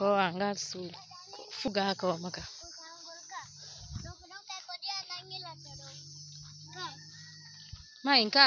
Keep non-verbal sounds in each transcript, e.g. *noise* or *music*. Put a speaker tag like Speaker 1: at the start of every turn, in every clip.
Speaker 1: కోవంగాసు ఫుగా
Speaker 2: కోమక మా
Speaker 1: ఇంకా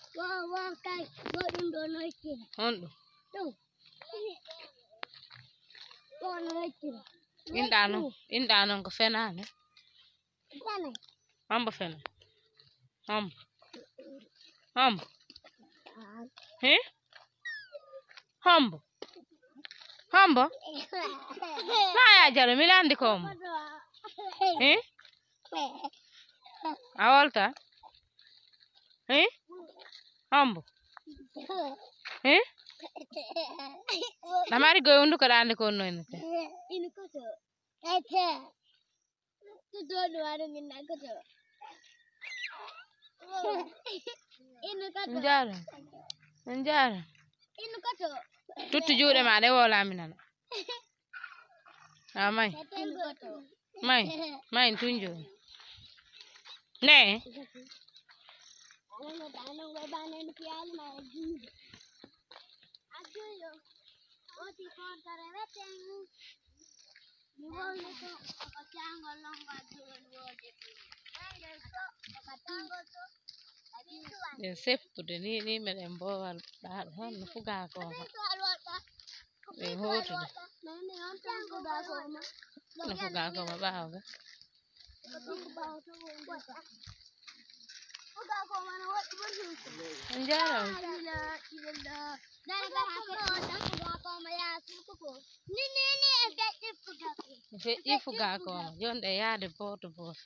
Speaker 1: Baru dono iki.
Speaker 2: Hondo. Tu. Indano, indano ko
Speaker 1: fena
Speaker 2: ne. Fena. Amba fena. Amba. Amba. He? Hamba. Hamba. Haya jalo milandi kom. He? *laughs* Awalta. He? Hamba. Goye hunduko ɗande ko noynete
Speaker 1: Ini koto. Ete. Tudo do anu minna koto. Ini koto.
Speaker 2: on jaro on jaro
Speaker 1: Ini koto.
Speaker 2: tuttu juuɗe ma ɗe wo laminana a may
Speaker 1: Ini koto.
Speaker 2: may may నేను దానం
Speaker 1: వైభానాన్ని పియాలి మా అజ్జుడు అజ్జుడు ఓ తీసుకుంటారేమే తేంగు నువ్వు ఒక త్యాంగల్లో అజ్జుడు నేను seppude ni
Speaker 2: ni meɗen mbowal ɗaɗo hon no
Speaker 1: fugakoma
Speaker 2: ɓen hotude no
Speaker 1: fugakoma ɓawoga Ni ni ni e ifuga ko.
Speaker 2: jonɗe yaade boto boto